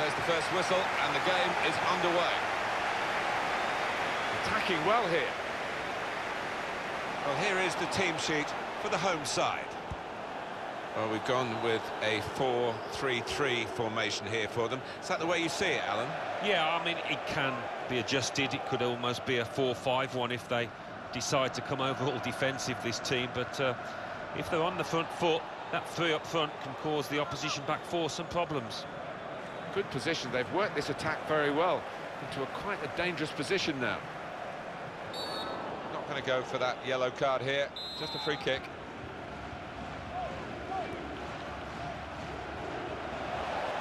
there's the first whistle, and the game is underway. Attacking well here. Well, here is the team sheet for the home side. Well, we've gone with a 4-3-3 formation here for them. Is that the way you see it, Alan? Yeah, I mean, it can be adjusted. It could almost be a 4-5-1 if they decide to come over all defensive, this team. But uh, if they're on the front foot, that three up front can cause the opposition back four some problems. Good position. They've worked this attack very well into a quite a dangerous position now. Not going to go for that yellow card here. Just a free kick.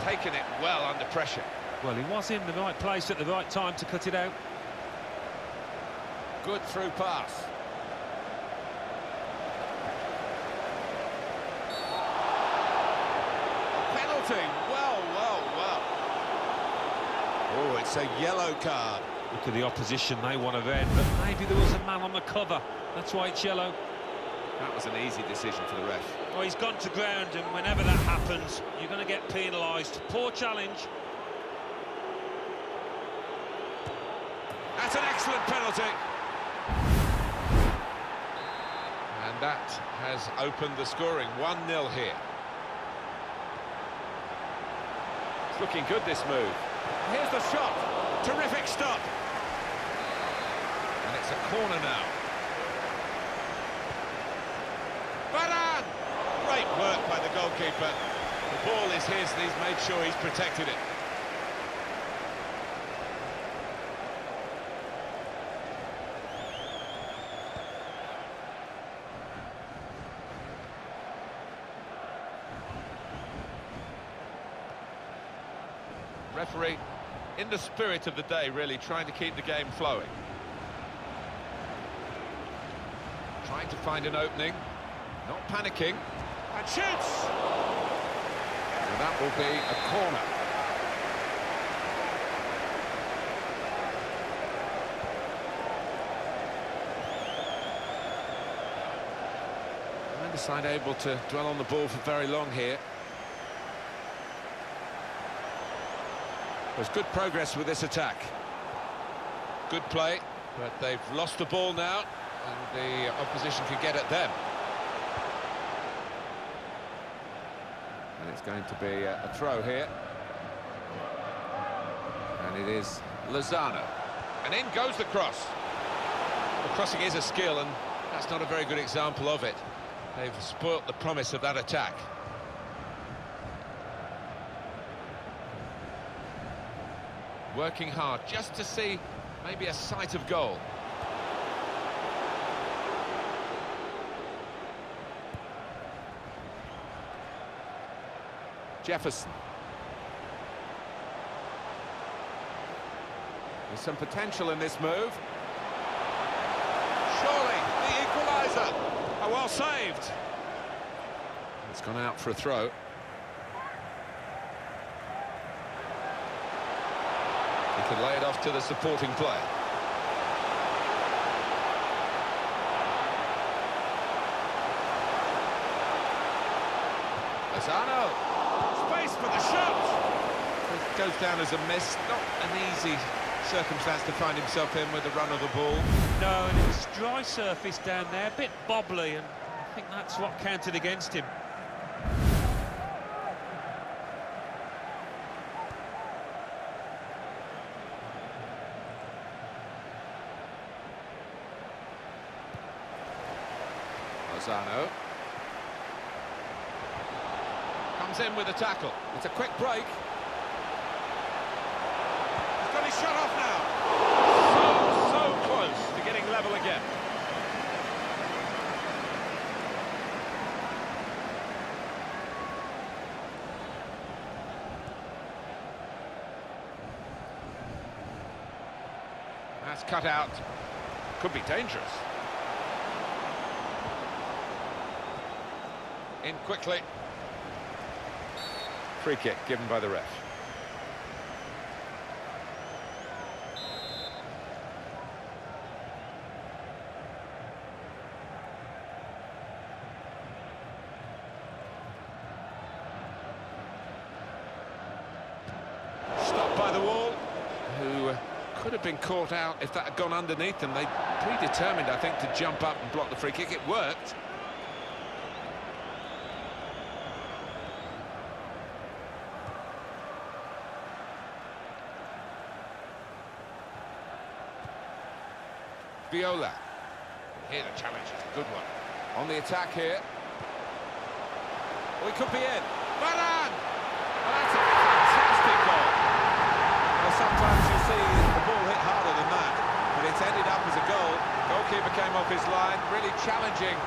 Taken it well under pressure. Well, he was in the right place at the right time to cut it out. Good through pass. A penalty. Oh, it's a yellow card. Look at the opposition, they want to red, but maybe there was a man on the cover. That's why it's yellow. That was an easy decision for the ref. Well, he's gone to ground, and whenever that happens, you're going to get penalised. Poor challenge. That's an excellent penalty. And that has opened the scoring. 1-0 here. It's looking good, this move. Here's the shot. Terrific stop. And it's a corner now. Varane! Great work by the goalkeeper. The ball is his and he's made sure he's protected it. Referee, in the spirit of the day, really trying to keep the game flowing. Trying to find an opening, not panicking, and shoots! And that will be a corner. Neither side able to dwell on the ball for very long here. There's good progress with this attack. Good play, but they've lost the ball now, and the opposition can get at them. And it's going to be a, a throw here. And it is Lozano. And in goes the cross. The crossing is a skill, and that's not a very good example of it. They've spoilt the promise of that attack. Working hard just to see maybe a sight of goal. Jefferson. There's some potential in this move. Surely, the equaliser. Oh, well saved. It's gone out for a throw. Can lay it off to the supporting player. Lozano. Space for the shot. It goes down as a miss. Not an easy circumstance to find himself in with the run of the ball. No, and it was dry surface down there, a bit bobbly, and I think that's what counted against him. Lozano. Comes in with a tackle. It's a quick break. He's got his shot off now. So, so close to getting level again. That's cut out. Could be dangerous. In quickly. Free kick given by the ref. Stopped by the wall, who could have been caught out if that had gone underneath them. They predetermined, I think, to jump up and block the free kick. It worked. Viola. Here the challenge is a good one. On the attack here. We could be in. Varane! Well, that's a fantastic goal. Well, sometimes you see the ball hit harder than that, but it's ended up as a goal. Goalkeeper came off his line, really challenging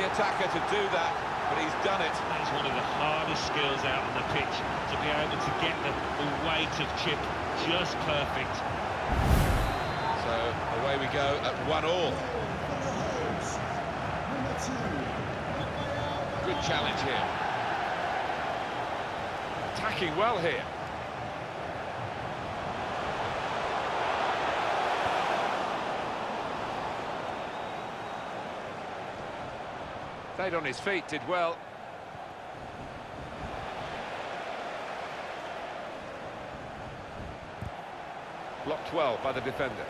the attacker to do that, but he's done it. That's one of the hardest skills out on the pitch, to be able to get the, the weight of chip just perfect. So away we go at one all. Good challenge here. Attacking well here. Stayed on his feet, did well. Blocked well by the defender.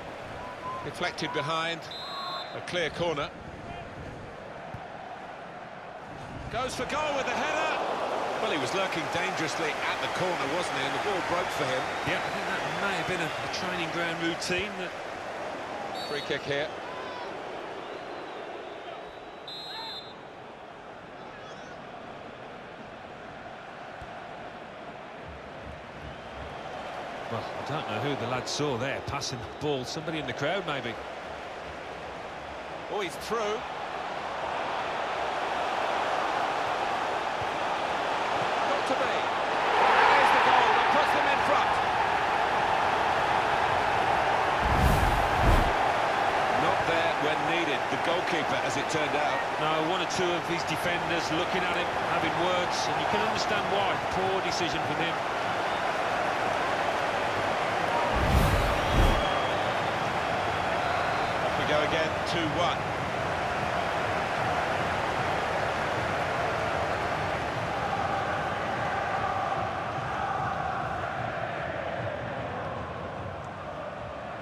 Deflected behind, a clear corner. Goes for goal with the header. Well, he was lurking dangerously at the corner, wasn't he? And the ball broke for him. Yeah, I think that may have been a, a training ground routine that Free kick here. Well, I don't know who the lad saw there, passing the ball. Somebody in the crowd, maybe. Oh, he's through. Got to be. There's the goal that puts them in front. Not there when needed. The goalkeeper, as it turned out. No, one or two of his defenders looking at him, having words, and you can understand why. Poor decision from him. Off we go again, 2-1.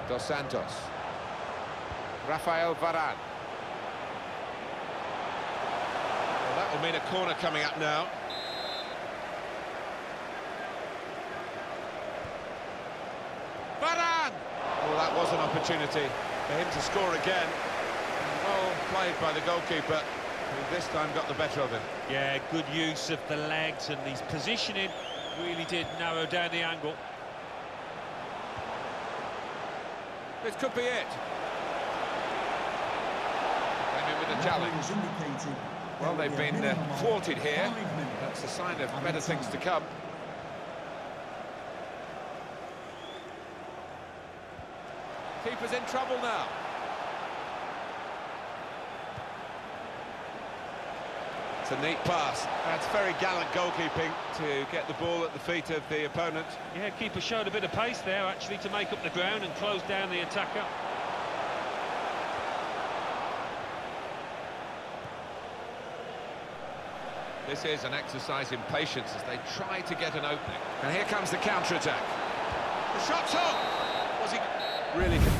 Dos Santos. Rafael Varane. Well, that will mean a corner coming up now. Varane! Well, that was an opportunity for him to score again. Well played by the goalkeeper, who this time got the better of him. Yeah, good use of the legs and his positioning really did narrow down the angle. This could be it. Came in with a challenge. Well, they've been uh, thwarted here. That's a sign of better things to come. Keeper's in trouble now. It's a neat pass. That's very gallant goalkeeping to get the ball at the feet of the opponent. Yeah, keeper showed a bit of pace there, actually, to make up the ground and close down the attacker. This is an exercise in patience as they try to get an opening. And here comes the counter-attack. The shot's on! Was he really...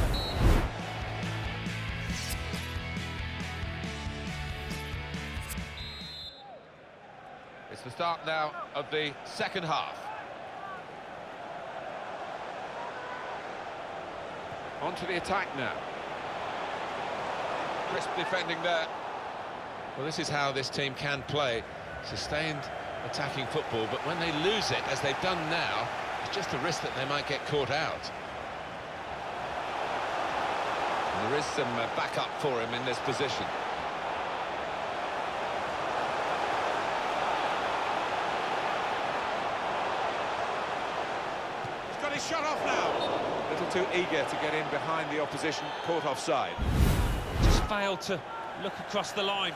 the start now of the second half. On to the attack now. Crisp defending there. Well, this is how this team can play. Sustained attacking football, but when they lose it, as they've done now, it's just a risk that they might get caught out. And there is some uh, backup for him in this position. He's got off now. A little too eager to get in behind the opposition, caught offside. Just failed to look across the line.